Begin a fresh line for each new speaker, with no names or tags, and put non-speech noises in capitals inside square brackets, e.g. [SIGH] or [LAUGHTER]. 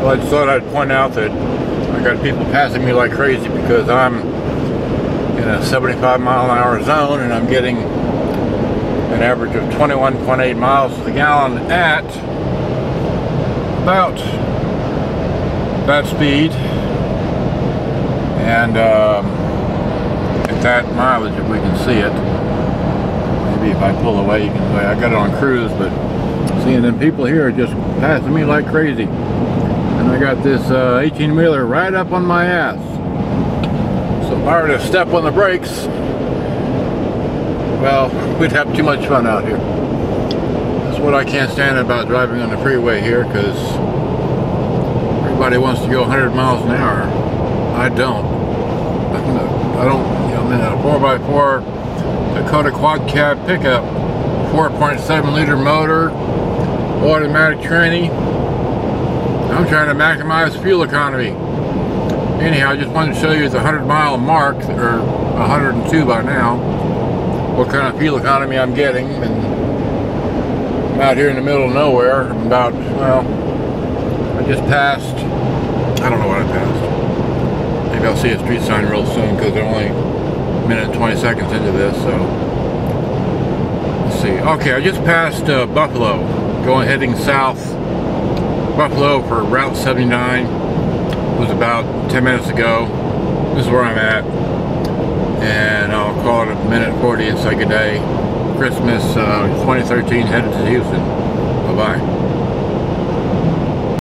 Well, I just thought I'd point out that I got people passing me like crazy because I'm in a 75 mile an hour zone and I'm getting an average of 21.8 miles to the gallon at about that speed. And um, at that mileage if we can see it maybe if I pull away you can say I got it on cruise but seeing them people here are just passing me like crazy and I got this 18 uh, wheeler right up on my ass. So if I were to step on the brakes. Well we'd have too much fun out here. That's what I can't stand about driving on the freeway here because everybody wants to go 100 miles an hour. [LAUGHS] I don't. I don't you know I'm in a 4x4 Dakota quad cab pickup 4.7 liter motor automatic tranny I'm trying to maximize fuel economy. Anyhow I just wanted to show you the 100 mile mark or 102 by now what kind of fuel economy I'm getting and I'm out here in the middle of nowhere I'm about well I just passed I don't know what I passed. Maybe I'll see a street sign real soon because they're only a minute and 20 seconds into this so let's see. Okay I just passed uh, Buffalo going heading south Buffalo for Route 79 it was about 10 minutes ago this is where I'm at. And I'll call it a minute 40 and say good day. Christmas uh, 2013 headed to Houston. Bye bye